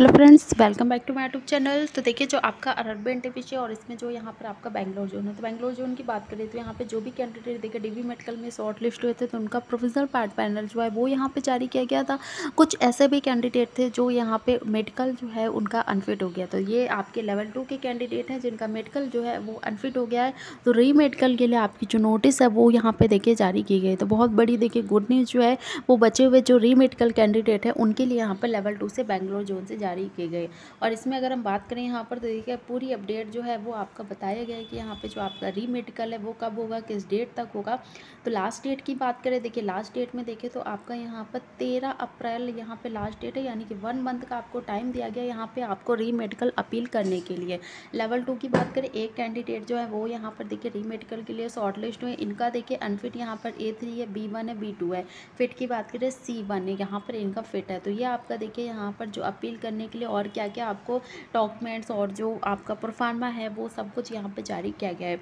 Hello friends, welcome back to my YouTube channel. तो देखिए, जो आपका अरबी एन है और इसमें जो यहाँ पर आपका बैंगलोर जोन है तो बैंगलोर जोन की बात करें तो यहाँ पे जो भी कैंडिडेट देखिए डीवी मेडिकल में शॉर्ट लिस्ट हुए थे तो उनका प्रोफेशनल पार्ट पैनल जो है, वो यहाँ पे जारी किया गया था। कुछ ऐसे भी कैंडिडेट थे जो यहाँ पे मेडिकल जो है, उनका अनफिट हो गया। तो ये आपके लेवल टू के कैंडिडेट हैं, जिनका मेडिकल जो है, वो अनफिट हो गया है। तो री मेडिकल के लिए आपकी जो नोटिस है, वो यहाँ पर देखिए, जारी की गई। तो बहुत बड़ी, देखिए गुड न्यूज़ जो है, वो बचे हुए जो री मेडिकल कैंडिडेट है, उनके लिए यहाँ पर लेवल टू से बैंगलोर जोन से जारी किए गए। और इसमें अगर हम बात करें यहाँ पर तो देखिए पूरी अपडेट जो है वो आपका बताया गया है कि यहाँ पे जो आपका री मेडिकल है वो कब होगा, किस डेट तक होगा। तो लास्ट डेट की बात करें, देखिए लास्ट डेट में देखें तो आपका यहाँ पर तेरह अप्रैल यहाँ पे लास्ट डेट है, यानी कि वन मंथ का आपको टाइम दिया गया यहाँ पे आपको री मेडिकल अपील करने के लिए। लेवल टू की बात करें, एक कैंडिडेट जो है वो यहाँ पर देखिए री मेडिकल के लिए शॉर्ट लिस्ट हुए। इनका देखिए अनफिट यहाँ पर ए थ्री है, बी वन है, बी टू है। फिट की बात करें, सी वन है, यहाँ पर इनका फिट है। तो ये आपका देखिए यहाँ पर जो अपील करने के लिए और क्या क्या आपको डॉक्यूमेंट्स और जो आपका परफार्मा है, वो सब कुछ यहाँ पर जारी किया गया है।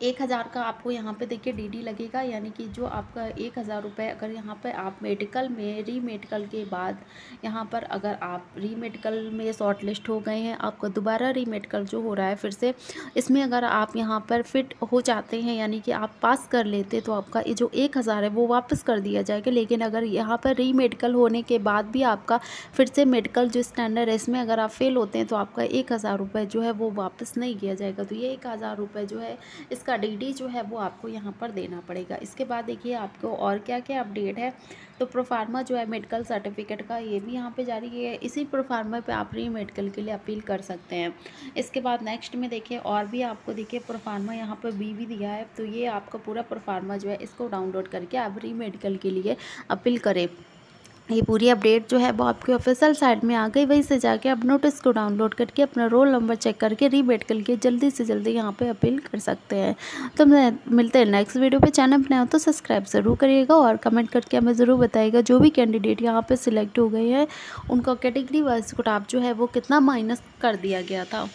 एक हज़ार का आपको यहाँ पे देखिए डीडी लगेगा, यानी कि जो आपका एक हज़ार रुपये अगर यहाँ पे आप मेडिकल में री मेडिकल के बाद यहाँ पर अगर आप री मेडिकल में शॉर्ट लिस्ट हो गए हैं, आपका दोबारा री मेडिकल जो हो रहा है फिर से, इसमें अगर आप यहाँ पर फिट हो जाते हैं, यानी कि आप पास कर लेते तो आपका ये जो एक हज़ार है वो वापस कर दिया जाएगा। लेकिन अगर यहाँ पर री मेडिकल होने के बाद भी आपका फिर से मेडिकल जो स्टैंडर्ड है, इसमें अगर आप फेल होते हैं तो आपका एक हज़ार रुपये जो है वो वापस नहीं किया जाएगा। तो ये एक हज़ार रुपये जो है, इसका इसका डी जो है वो आपको यहाँ पर देना पड़ेगा। इसके बाद देखिए आपको और क्या क्या अपडेट है। तो प्रोफार्मा जो है मेडिकल सर्टिफिकेट का ये भी यहाँ पे जारी है। इसी प्रोफार्मा पे आप री मेडिकल के लिए अपील कर सकते हैं। इसके बाद नेक्स्ट में देखिए और भी आपको देखिए प्रोफार्मा यहाँ पर बी भी दिया है। तो ये आपका पूरा प्रोफार्मा जो है इसको डाउनलोड करके आप री मेडिकल के लिए अपील करें। ये पूरी अपडेट जो है वो आपकी ऑफिशियल साइट में आ गई। वहीं से जाके आप नोटिस को डाउनलोड करके अपना रोल नंबर चेक करके रीबेट करके जल्दी से जल्दी यहाँ पे अपील कर सकते हैं। तो मैं, मिलते हैं नेक्स्ट वीडियो पे। चैनल बनाओ तो सब्सक्राइब ज़रूर करिएगा और कमेंट करके हमें ज़रूर बताइएगा जो भी कैंडिडेट यहाँ पर सिलेक्ट हो गए हैं, उनका कैटेगरी वाइज आप जो है वो कितना माइनस कर दिया गया था।